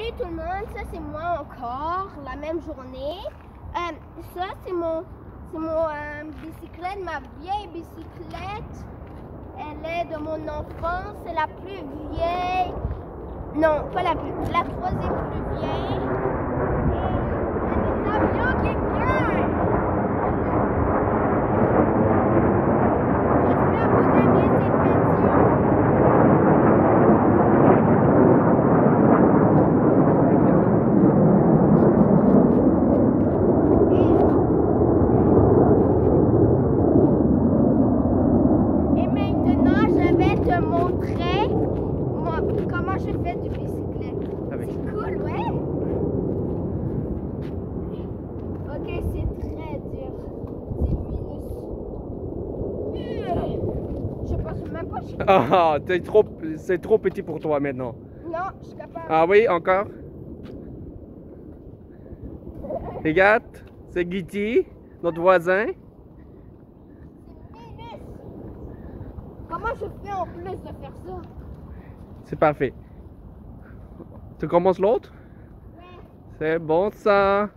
Salut tout le monde, ça c'est moi encore, la même journée. Euh, ça c'est mon, c'est mon euh, bicyclette, ma vieille bicyclette. Elle est de mon enfance, c'est la plus vieille. Non, pas la plus, la troisième plus vieille. Montrer moi, comment je fais du bicyclette. C'est cool, ouais? Ok, c'est très dur. C'est minus. Je pense même pas que je suis... Ah, trop, c'est trop petit pour toi maintenant. Non, je suis capable. Ah oui, encore? Regarde, c'est Guiti, notre voisin. C'est minus. Comment je fais en plus de faire ça? C'est parfait. Tu commences l'autre? Ouais. C'est bon ça.